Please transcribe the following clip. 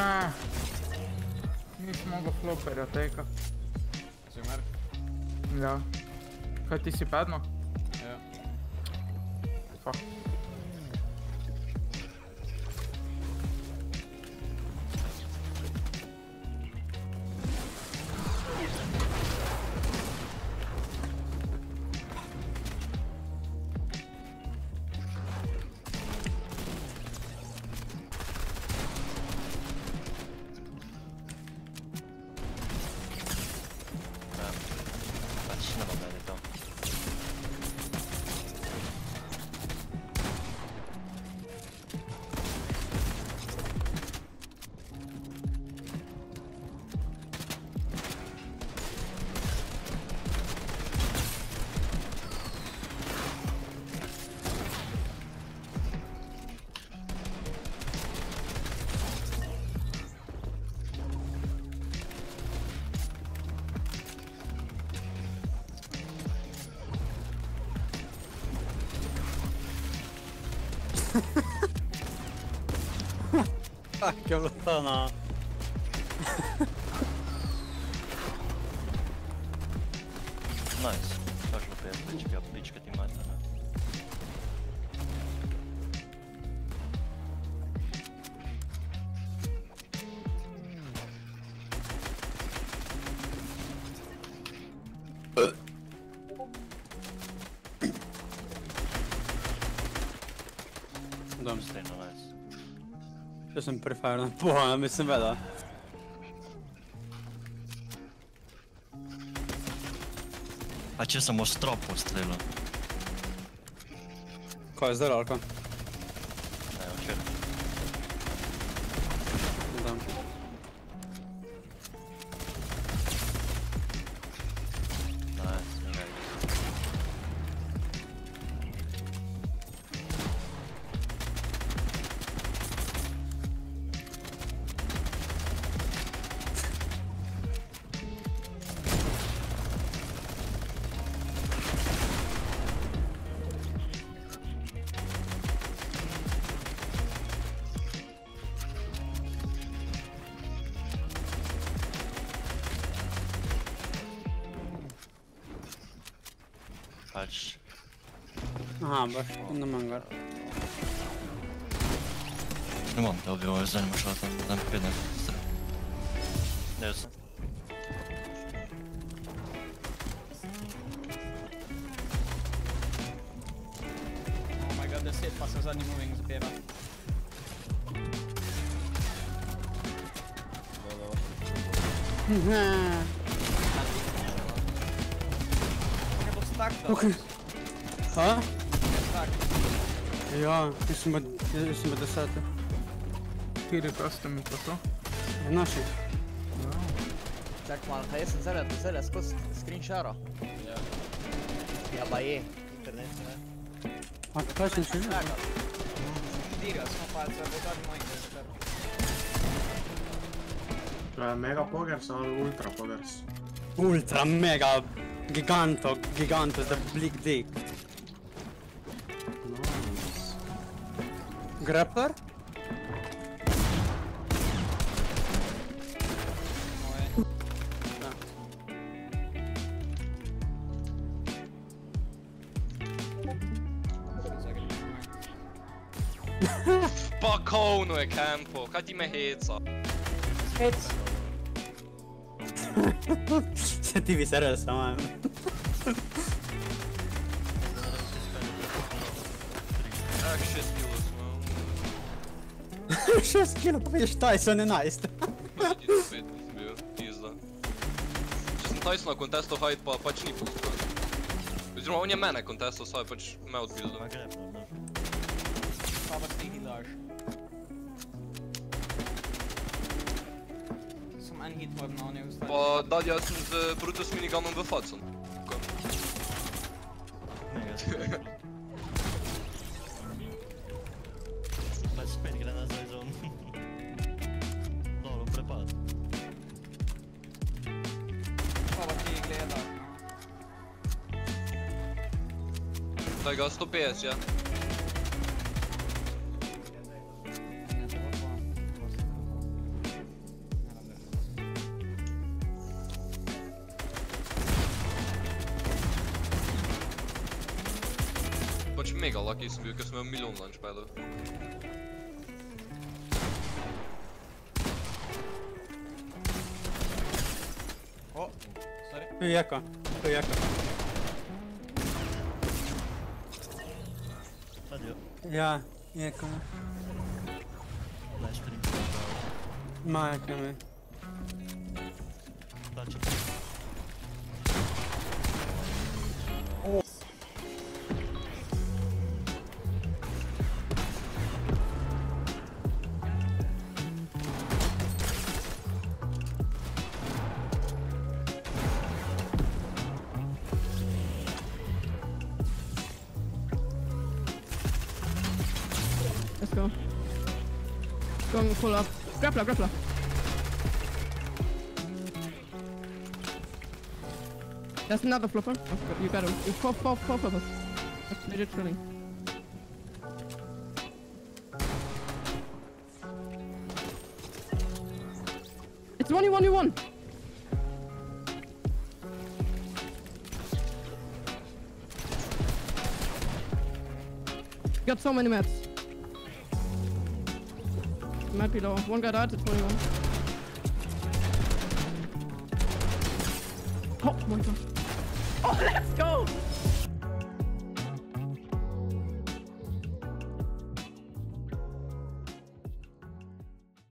Ne. Nisi mogel floperja teka. Si umrl? Ja. Kaj ti si pedno? Ja. Fuck. Patrz na あ、極端だな。ナイ。De strenules. Što sam prefarno pola, mislim veda. A ce sam o stropu strelil? Ko je zdaj, Alko? Ne, včeraj. Da. Patrz. Aha, baš, na mangar. Nie mam to było, zanim muszę tam tam jeden. Jest. Oh my god, det ser fast zadnji moving zbiera. Nie, fragt doch. Okay. Hä? Ja, если мы, если мы десяты. Перекастами потом. Наши. Sag mal, vergessen Zara, du Zara, kurz Screenshare. Ja. Ja, aber eh. Internet, ne? Ah, du kannst nicht hören. Tira, são partes, vai voltar de manhã, cara. Mega Poggers ou Ultra Poggers? Ultra Mega Giganto, Giganto, the big dick. Nice. Grappler? Spokojno je kampo, kaj ti me. se ti visera sama. Tak, 6 kilo smo. 6 kilo, pa vidiš Tyson 11. Tyson na kontestu hajt pa pač ni pustil. Oziroma on je mene kontestu, saj pač me odbil. Ma greb, no, no. Pa pa ti hilaš. Ten hit pewno nie ustali. Bo Dadia z Brutus miniganem wychodzą. Mas spend grana za zone. Dobro, prepad. Fan vad krig ledar. Daj go, 150. Mega lucky subiu que eu sumei um milhão de anos, by the Oh, sorry. Eu ia cá, eu ia cá. Já, ia cá. Flash pra Tá, tipo. Go. Going full up. Grappler, grappler. There's another flopper. Oh, you got him. You four, four, four floppers. That's legit thrilling. It's one, you one, you one. Got so many mats. Might be low. One guy died at 21. Oh my god. Oh, let's go!